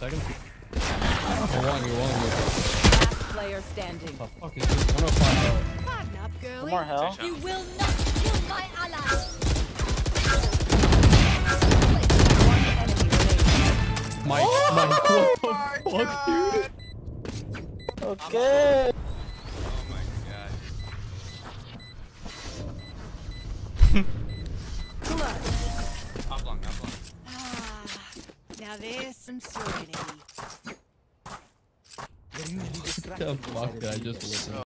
second. Oh, one, you one. Last player standing. What the fuck is this? 105 health. Harden up, One more hell. You will not kill my ally. One enemy remaining. Oh Mike, Mike, what the fuck, dude? Okay. Oh my god. now there's some serenity. The fuck did I just listen?